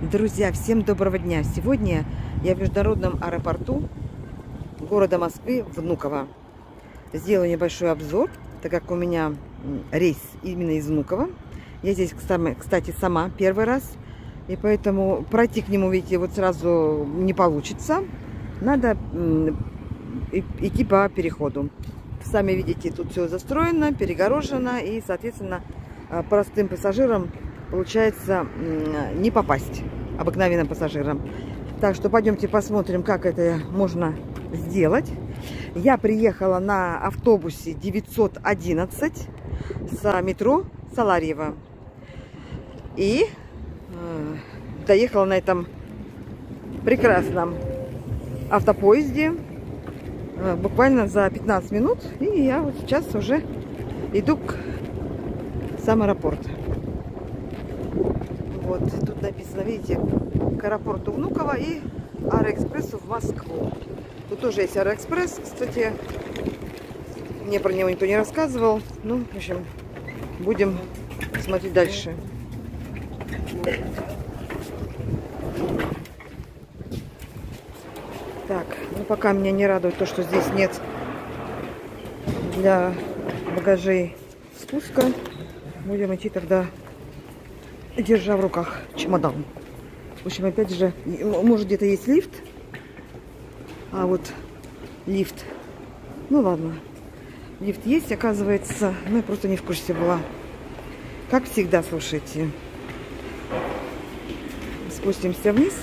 Друзья, всем доброго дня! Сегодня я в международном аэропорту города Москвы Внуково. Сделаю небольшой обзор, так как у меня рейс именно из Внуково. Я здесь, кстати, сама первый раз, и поэтому пройти к нему, видите, вот сразу не получится. Надо идти по переходу. Сами видите, тут все застроено, перегорожено, и, соответственно, простым пассажирам получается не попасть обыкновенным пассажирам. Так что пойдемте посмотрим, как это можно сделать. Я приехала на автобусе 911 с метро Саларьева. И э, доехала на этом прекрасном автопоезде э, буквально за 15 минут. И я вот сейчас уже иду к сам аэропорт. Вот, тут написано, видите, к аэропорту Внуково и Аэроэкспрессу в Москву. Тут тоже есть Аэроэкспресс, кстати. Мне про него никто не рассказывал. Ну, в общем, будем смотреть дальше. Так, ну пока меня не радует то, что здесь нет для багажей спуска. Будем идти тогда держа в руках чемодан. В общем, опять же, может где-то есть лифт, а вот лифт, ну ладно, лифт есть, оказывается, ну я просто не в курсе была. Как всегда, слушайте, спустимся вниз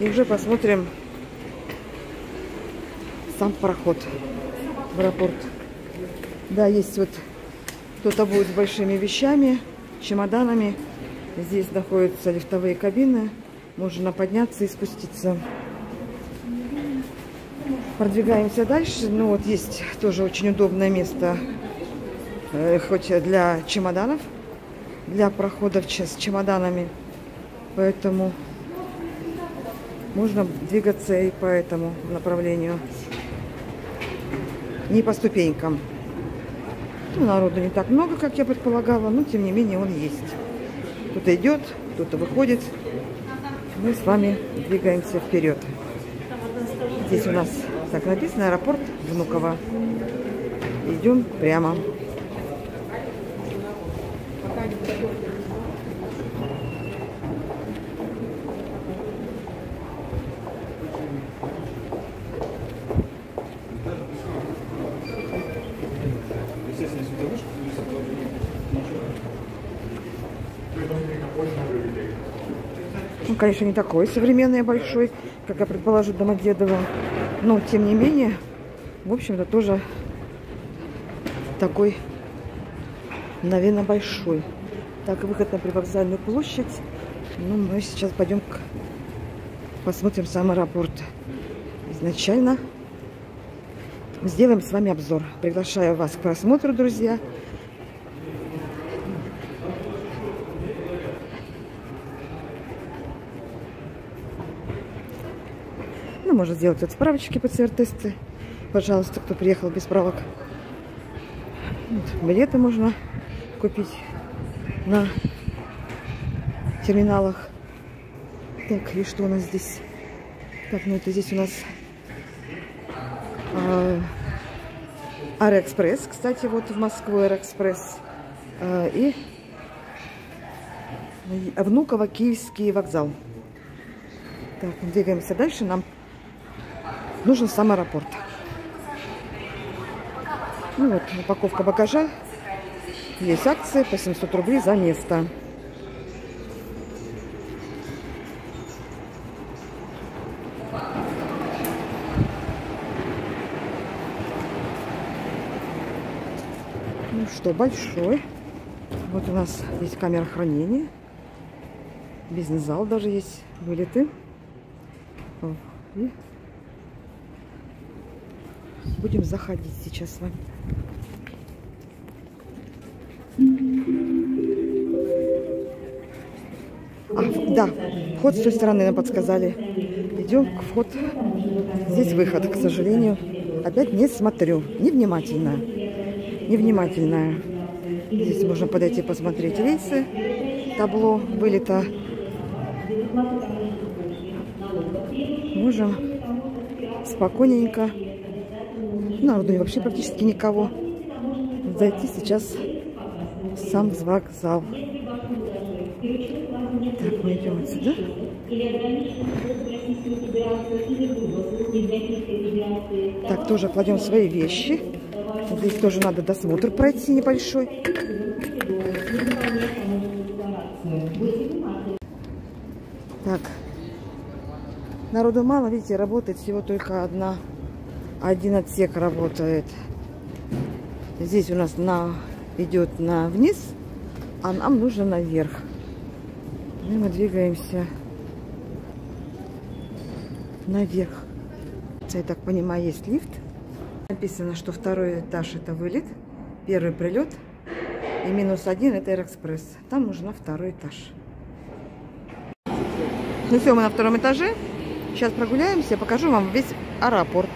и уже посмотрим сам проход в аэропорт. Да, есть вот кто-то будет с большими вещами, чемоданами. Здесь находятся лифтовые кабины. Можно подняться и спуститься. Продвигаемся дальше. Ну вот есть тоже очень удобное место, э, хоть для чемоданов, для проходов с чемоданами. Поэтому можно двигаться и по этому направлению. Не по ступенькам. Ну, народу не так много, как я предполагала, но тем не менее он есть. Кто-то идет, кто-то выходит. Мы с вами двигаемся вперед. Здесь у нас, так написано, аэропорт Внуково. Идем прямо. Он, конечно, не такой современный, большой, как я предположу, Домодедово. Но, тем не менее, в общем-то, тоже такой, наверное, большой. Так, выход на привокзальную площадь. Ну, мы сейчас пойдем к... посмотрим сам аэропорт. Изначально сделаем с вами обзор. Приглашаю вас к просмотру, друзья. Ну, можно сделать вот справочки ПЦР-тесты. Пожалуйста, кто приехал без справок. Вот, билеты можно купить на терминалах. Так, и что у нас здесь? Так, ну это здесь у нас э, Аэроэкспресс, кстати, вот в Москву Аэроэкспресс. Э, и Внуково Киевский вокзал. Так, двигаемся дальше. Нам нужен сам аэропорт. Ну вот, упаковка багажа. Есть акции по 700 рублей за место. Ну что, большой. Вот у нас есть камера хранения. Бизнес-зал даже есть. Вылеты. И Будем заходить сейчас с вами. А, да, вход с той стороны нам подсказали. Идем к вход. Здесь выход, к сожалению. Опять не смотрю. Невнимательно. Невнимательная. Здесь можно подойти посмотреть рейсы. Табло вылета Можем спокойненько, народу вообще практически никого, зайти сейчас сам вокзал. Так, мы идем отсюда. Так, тоже кладем свои вещи. Здесь тоже надо досмотр пройти небольшой. Так, народу мало, видите, работает всего только одна, один отсек работает. Здесь у нас на, идет на вниз, а нам нужно наверх. И мы двигаемся наверх. Я так понимаю, есть лифт. Написано, что второй этаж это вылет, первый прилет. И минус один это Аэроэкспресс. Там нужно второй этаж. Ну все, мы на втором этаже. Сейчас прогуляемся, покажу вам весь аэропорт.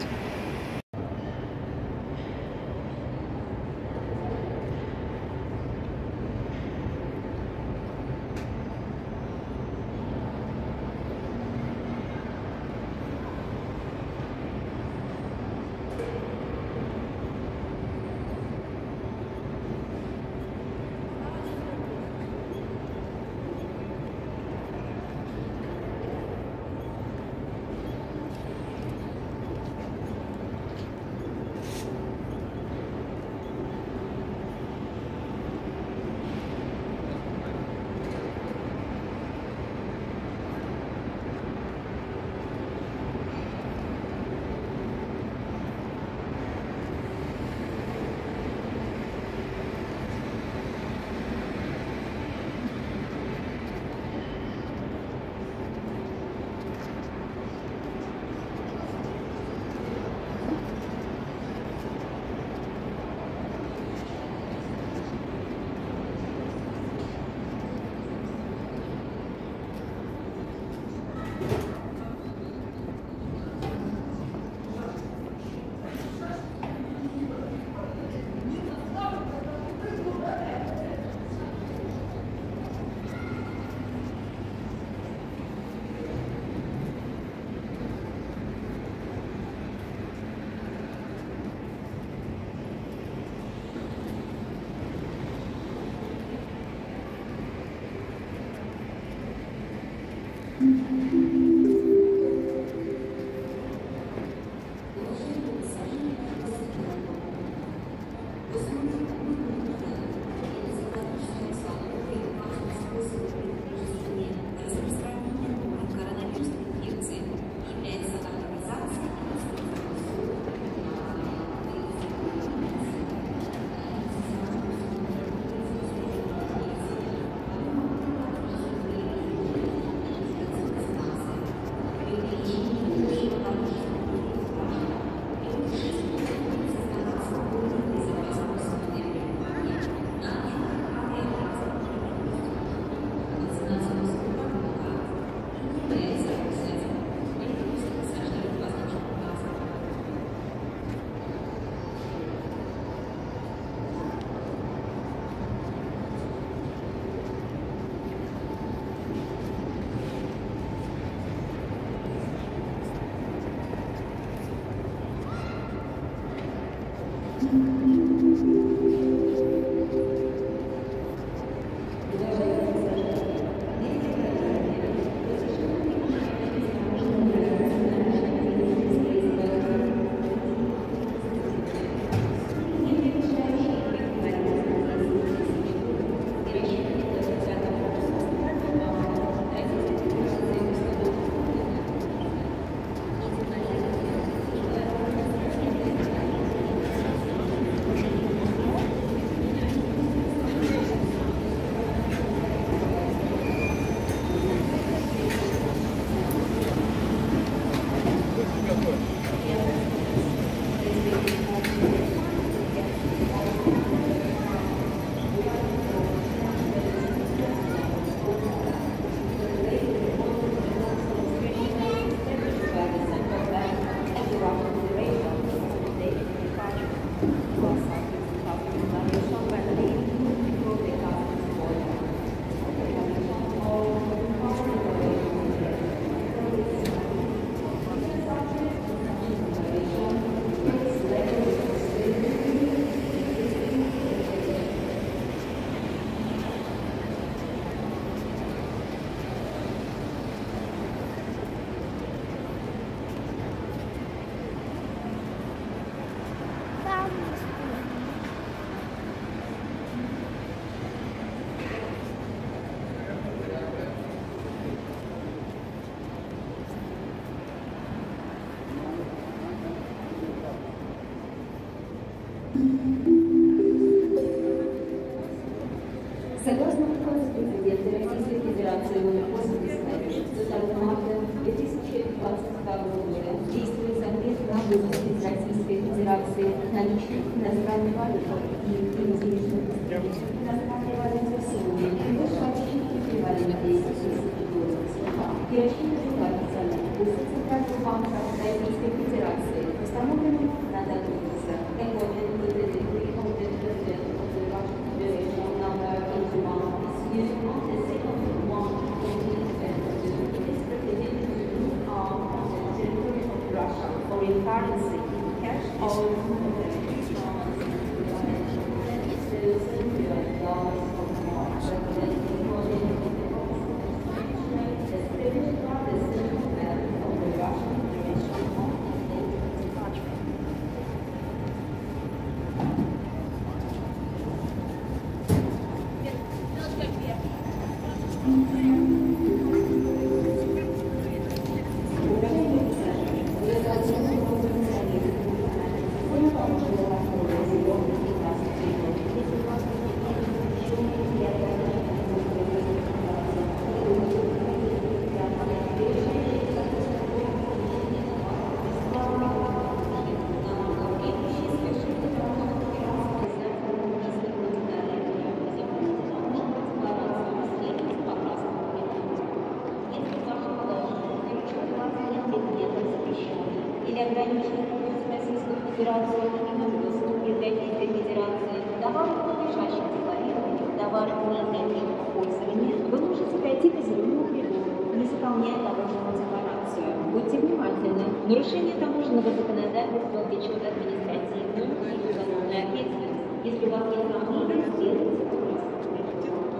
Не таможенную декларацию. Будьте внимательны. Нарушение таможенного законодательства влечет административную и уголовную ответственность. Если у вас есть сомнения, сделайте это.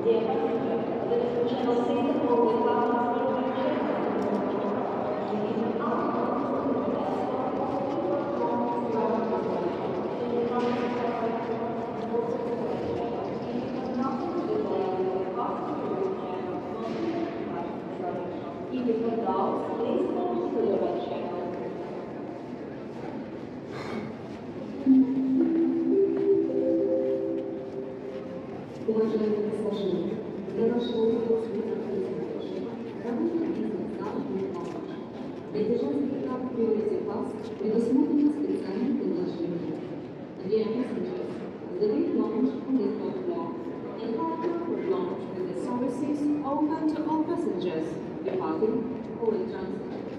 Диагноз. Вы уже Придержание прав priority класс предусмотрено специальным приложением. Dear passengers, the late launch is not will launch with the services open to all passengers departing or transit.